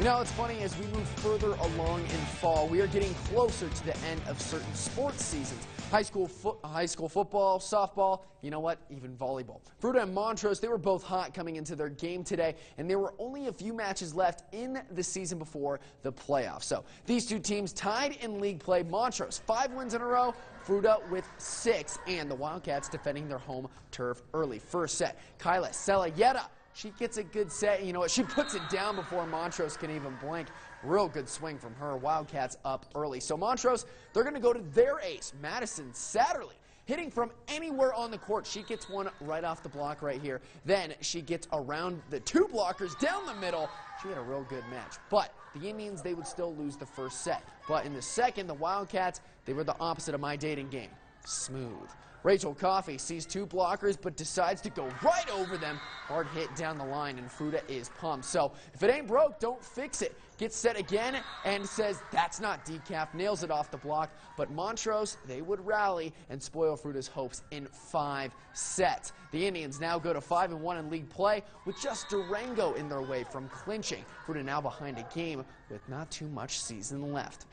You know, it's funny, as we move further along in fall, we are getting closer to the end of certain sports seasons. High school, high school football, softball, you know what, even volleyball. Fruita and Montrose, they were both hot coming into their game today, and there were only a few matches left in the season before the playoffs. So these two teams tied in league play. Montrose, five wins in a row, Fruita with six, and the Wildcats defending their home turf early. First set, Kyla Salayeta she gets a good set. You know what? She puts it down before Montrose can even blink. Real good swing from her. Wildcats up early. So Montrose, they're going to go to their ace, Madison Satterley. Hitting from anywhere on the court. She gets one right off the block right here. Then she gets around the two blockers down the middle. She had a real good match. But the Indians, they would still lose the first set. But in the second, the Wildcats, they were the opposite of my dating game smooth. Rachel Coffey sees two blockers but decides to go right over them. Hard hit down the line and Fruita is pumped. So if it ain't broke, don't fix it. Gets set again and says that's not decaf. Nails it off the block. But Montrose, they would rally and spoil Fruita's hopes in five sets. The Indians now go to 5 and 1 in league play with just Durango in their way from clinching. Fruita now behind a game with not too much season left.